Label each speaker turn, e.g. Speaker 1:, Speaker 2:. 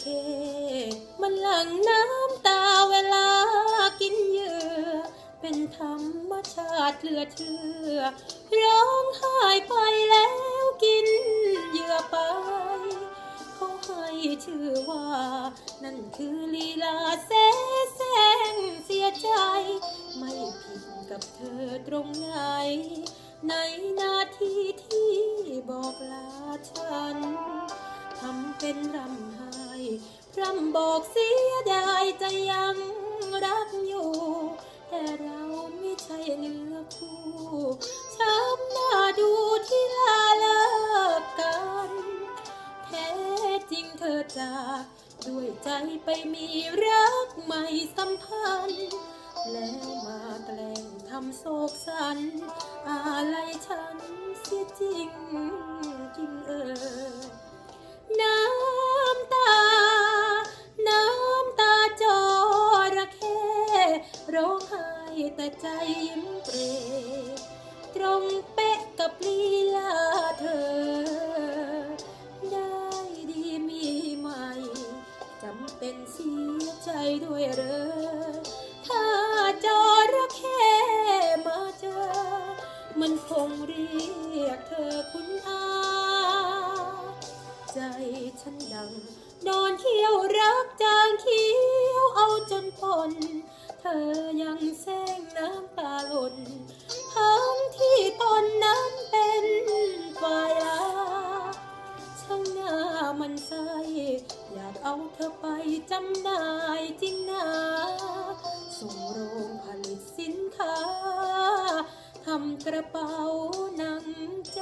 Speaker 1: เข้มันหลั่งน้ำตาเวลากินเหยื่อ เป็นธรรมชาติเหลือเชื่อ ร้องไห้ไปแล้วกินเหยื่อไป เขาให้ชื่อว่า นั่นคือลีลาแสแสงเสียใจ ไม่ผิดกับเธอตรงไหน ในนาทีที่บอกลาฉันทำเป็นรำ พร่ำบอกเสียดายจะยังรักอยู่ แต่เราไม่ใช่เนื้อคู่ช้ำหน้าดูที่ลาเลิกกัน แท้จริงเธอจากด้วยใจไปมีรักใหม่สัมพันธ์ แล้วมาแกล้งทำโศกสัน อะไรฉันเสียจริงจริงเออ แต่ใจยิ้มเปรตรงเป๊ะกับลีลาเธอ ได้ดีมีใหม่จำเป็นเสียใจด้วยเหรอถ้าจอระเข้มาเจอ มันคงเรียกเธอคุณอาใจฉันดังนอนเขี้ยวรักจางเขี้ยวเอาจนปนเธอยังแซ น ทั้งที่ตนนั้นเป็นฝ่ายลาช่างหน้ามันใสอยากเอาเธอไปจำหน่ายจริงนาส่งโรงผลิตสินค้าทำกระเป๋าหนังจ